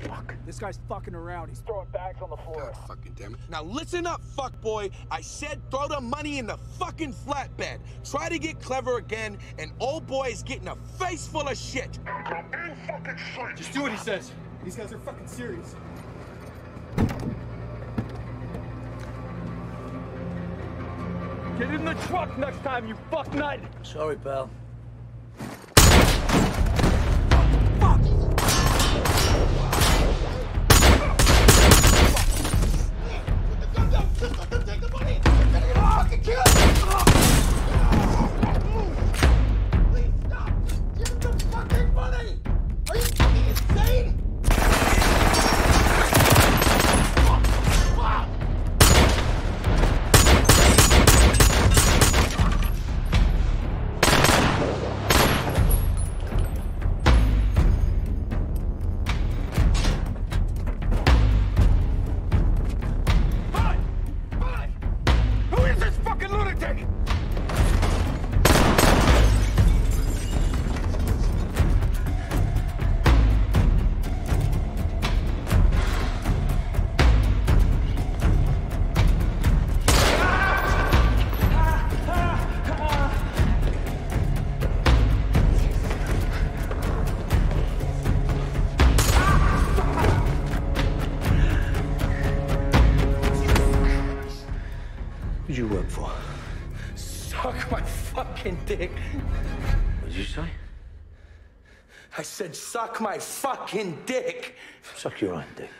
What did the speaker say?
Fuck. This guy's fucking around. He's throwing bags on the floor. God fucking damn it. Now listen up, fuck boy. I said throw the money in the fucking flatbed. Try to get clever again, and old boy is getting a face full of shit. Just do what he says. These guys are fucking serious. Get in the truck next time, you fuck nut. Sorry, pal. Who'd you work for? Suck my fucking dick. What did you say? I said suck my fucking dick. Suck your own dick.